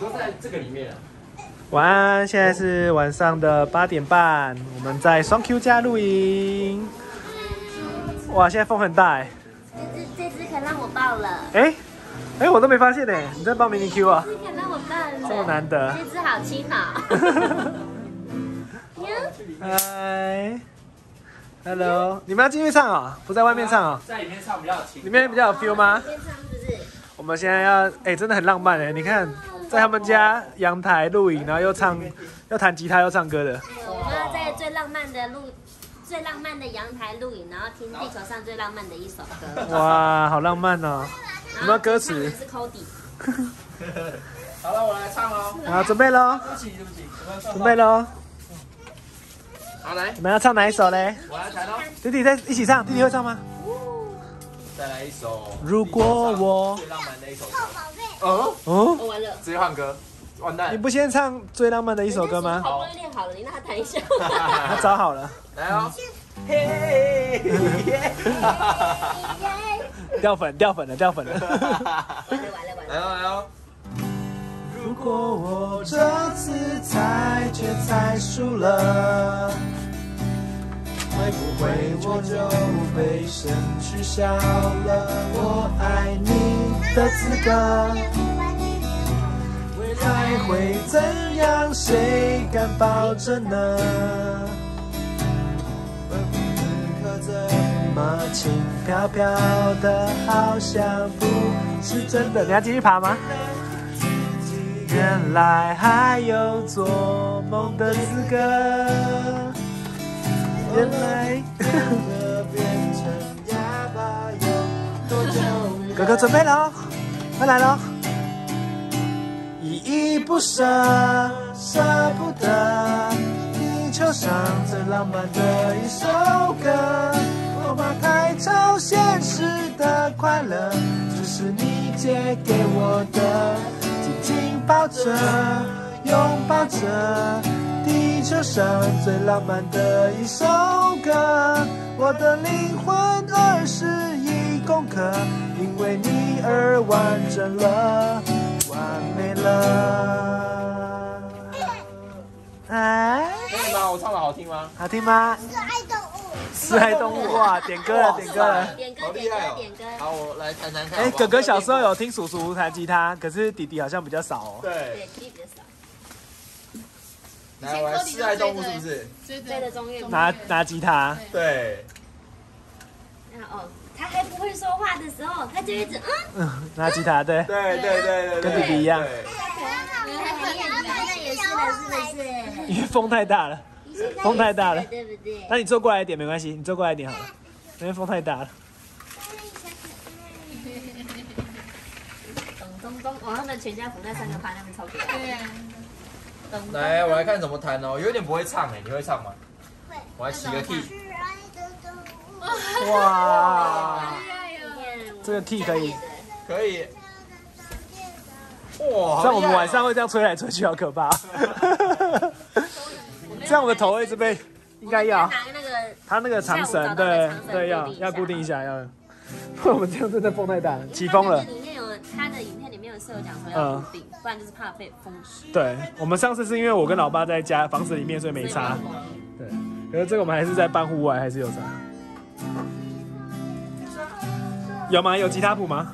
都在这个里面啊。晚安，现在是晚上的八点半，我们在双 Q 家露营。哇，现在风很大哎、这只这只可让我抱了，哎、哎、我都没发现哎、你在报迷你 Q 啊？这可让我抱了，这么难得。这只好轻好。嗨，Hello，你们要进去唱啊、不在外面唱啊、在里面唱比较轻。里面比较有 feel 吗？先唱是不是？我们现在要，哎、真的很浪漫哎！你看，在他们家阳台露营，然后又唱，又弹吉他又唱歌的，我们要在最浪漫的露，最浪漫的阳台露营，然后听地球上最浪漫的一首歌。哇，好浪漫哦！有没有歌词是 Cody。好了，我来唱喽。好，准备喽，对不起，对不起，准备。喽！好，来，你们要唱哪一首嘞？我来弹喽。弟弟在一起唱，弟弟会唱吗？再来一首。如果我最浪漫的一首歌。哦，哦，哦，完了。直接换歌，完蛋你。不先唱最浪漫的一首歌吗？好不容易练好了，你让他弹一下。他找好了，来哦。嘿，掉粉，掉粉了，掉粉了。完了完了完了。来哦来哦。如果我这次猜拳猜输了，会不会我就被神取消了我爱你的资格？未来会怎样？谁敢保证呢？会不会可怎么轻飘飘的，好像不是真的？你要继续爬吗？原来还有做梦的资格，原来。哥哥准备了哦，快来喽！依依不舍，舍不得，地球上最浪漫的一首歌。我把太超现实的快乐，只是你借给我的。紧紧抱着，拥抱着，地球上最浪漫的一首歌。我的灵魂二十一公克，因为你而完整了，完美了。哎，可以吗？我唱的好听吗？好听吗？是爱动物，是爱动物哇！点歌了，点歌了。点歌好厉害哦点歌点歌。好，我来弹弹看。哎，哥哥小时候有听叔叔弹吉他，可是弟弟好像比较少哦。对弟弟比较少。来，我来示爱动物是不是？对的中乐拿拿吉他，对，那哦，他还不会说话的时候，他就一直嗯，嗯，拿吉他，对。对对对对，跟弟弟一样？因为风太大了。风太大了对不对？那你坐过来一点没关系，你坐过来一点好了，因为风太大了。咚咚咚，哦，他们全家福那三个趴那边超可爱。对啊。来，我来看怎么弹哦，有点不会唱哎，你会唱吗？会我来起个物，哇，这个 key 可以，可以。哇，像我们晚上会会这样吹来吹去，好可怕。这样我的头会一直被，应该要。拿那个他那个长绳，对对，要要固定一下，要。我们这样真的风太大了，起风了。它。里面有他的影片里面有是有讲说要固定，不然就是怕被风湿。对，我们上次是因为我跟老爸在家房子里面，所以没擦。对，可是这个我们还是在办户外，还是有擦。有吗？有吉他谱吗？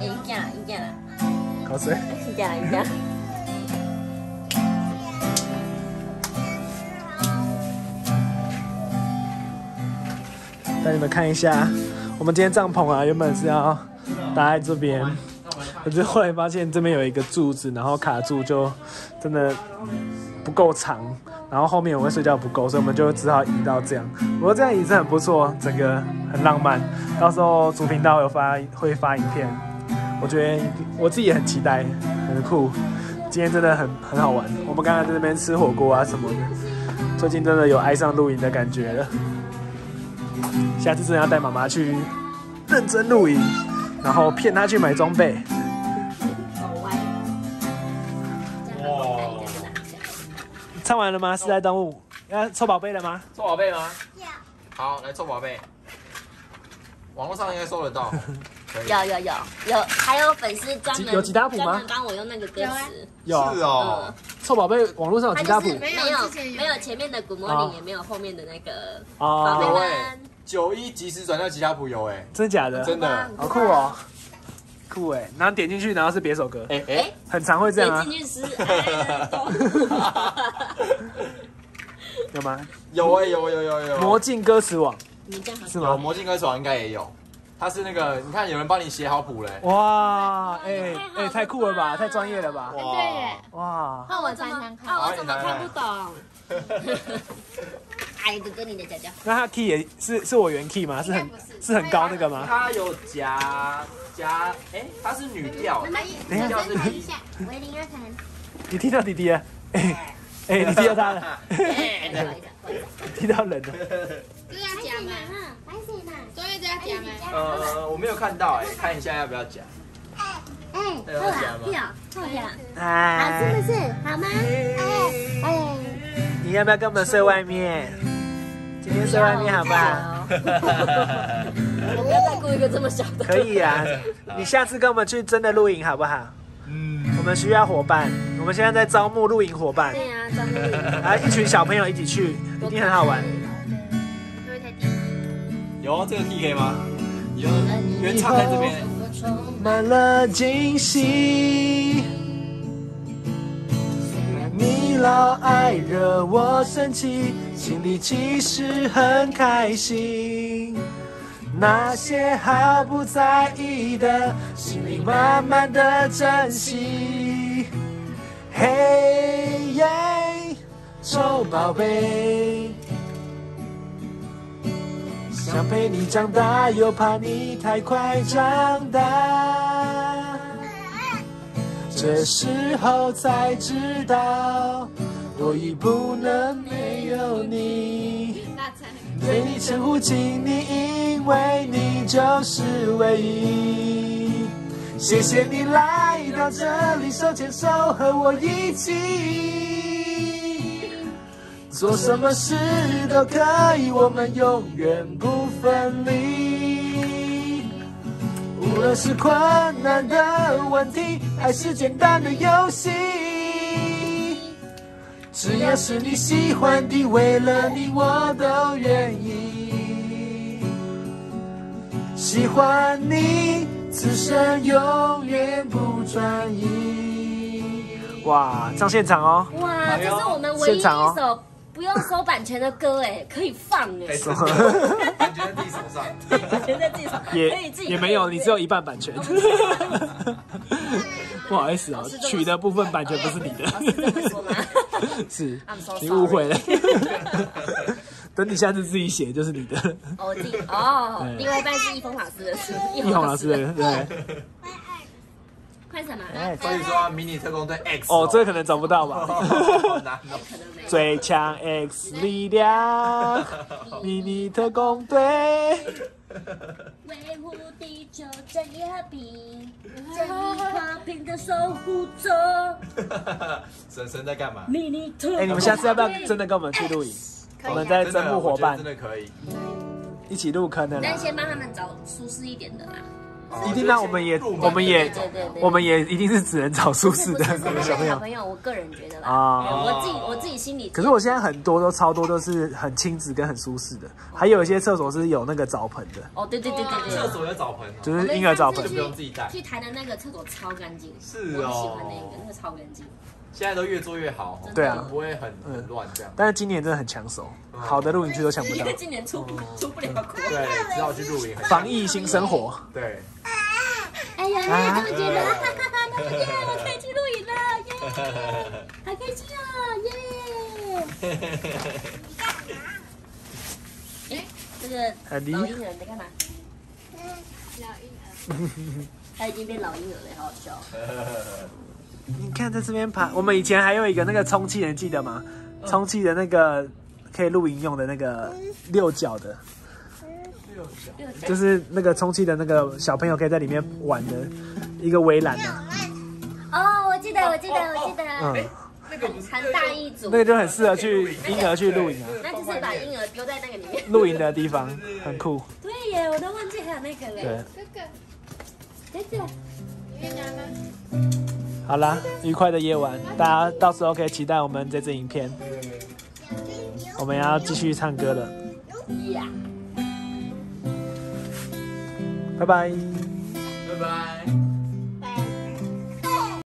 哎，一件啦，一件啦，口水。一件啦，一件。带你们看一下，我们今天帐篷啊，原本是要搭在这边，可是后来发现这边有一个柱子，然后卡住，就真的不够长，然后后面我会睡觉不够，所以我们就只好移到这样。不过这样椅子很不错，整个很浪漫。到时候主频道有发会发影片，我觉得我自己也很期待，很酷。今天真的很很好玩，我们刚刚在那边吃火锅啊什么的，最近真的有爱上露营的感觉了。下次真的要带妈妈去认真露营，然后骗她去买装备。唱完了吗？是在动物要抽宝贝了吗？臭宝贝吗？要好，来臭宝贝。网络上应该搜得到。有有有有，还有粉丝专门有吉他谱吗帮我用那个歌词，有啊是哦，臭宝贝网络上有吉他谱就是没没有没有前面的 Good 哦 Morning，也没有后面的那个宝贝们哎。九一及时转到吉他谱有哎，真的假的？真的。好酷哦，酷哎！然后点进去，然后是别首歌，哎哎，很常会这样啊点，进去有吗？有哎有有有有。魔镜歌词网你这样好是有吗？魔镜歌词网应该也有，他是那个你看有人帮你写好谱嘞。哇，哎哎，太酷了吧，太专业了吧？对耶，哇，换我常常啊，看。我怎么看不懂？哎，哥哥，你的脚脚。那他 key 也是是我原 key 吗？是很是是很高那个吗？他有夹夹，哎，他是女调，等一下小声弹一下。维林要弹。你听到弟弟了？哎哎，你 听到他了？听 到人了？这要夹吗？拍谁呢？中月这要夹吗？呃，我没有看到哎，看一下要不要夹。哎，好啦，漂，好漂，好，是哎，不是？好吗？哎哎，你要不要跟我们睡外面？今天睡外面好不好？我不要再雇一个这么小的。可以啊，你下次跟我们去真的露营好不好？嗯，我们需要伙伴，我们现在在招募露营伙伴，对呀，张露营。啊，一群小朋友一起去，一定很好玩。有这个 T K 吗？有原唱在这边。充满了惊喜。虽然你老爱惹我生气，心里其实很开心。那些毫不在意的，心里慢慢的珍惜。嘿耶，臭宝贝。想陪你长大，又怕你太快长大。这时候才知道，我已不能没有你。对你称呼请你，因为你就是唯一。谢谢你来到这里，手牵手和我一起，做什么事都可以，我们永远不分离。无论是困难的问题，还是简单的游戏。只要是你喜欢的，为了你我都愿意。喜欢你，此生永远不转移。哇，上现场哦！哇，这是我们唯一一首不用收版权的歌哎，可以放哎哎，，真的，感觉在地手上。版权在自己手，可以也自己也没有，你只有一半版权。不好意思哦，取的部分版权不是你的，哦是这么说吗？是你误会了。等你下次自己写就是你的，哦，我自己哦，另外一半是易峰老师的是易峰老师的对。快什么？哎所以说迷你特工队 X 哦，这个可能找不到吧？好难哦。可能没有。最强 X 力量，迷你特工队。维护地球正义和平，正义和平的守护者，婶婶在干嘛？迷你特。哎，你们下次要不要真的跟我们去露营？我们在征募伙伴真，的可以。一起入坑的啦但。先帮他们找舒适一点的啦。一定让我们也，我们也对对对，我们也一定是只能找舒适的小朋友小朋友，我个人觉得啦，啊。我自己我自己心里。可是我现在很多都超多都是很亲子跟很舒适的，还有一些厕所是有那个澡盆的，哦，对对对对对，厕所有澡盆哦，就是婴儿澡盆就。不用自己带。去台南那个厕所超干净，是我很喜欢哦那个，那个超干净。现在都越做越好，对啊不会很很乱这样。但是今年真的很抢手，好的露营区都抢不到因为。今年出不出不了国。对，只好去露营。防疫新生活，对，哎呀，那么觉得，哈哈哈，那么耶，我可以去露营了，耶，好开心啊，耶！哎，这个老婴儿你在干嘛？老婴儿。他已经变老婴儿了，好好笑。你看在这边爬，我们以前还有一个那个充气人，记得吗？充气的那个可以露营用的那个六角的，就是那个充气的那个小朋友可以在里面玩的一个围栏啊，哦，我记得，我记得，我记得，嗯，那个很大一组那，个就很适合去婴儿去露营啊，那就是把婴儿丢在那个里面。露营的地方很酷，对耶，我都忘记还有那个对。了。，哥哥。你会拿吗？好啦，愉快的夜晚，大家到时候可以期待我们这支影片。我们要继续唱歌了，拜拜。拜拜。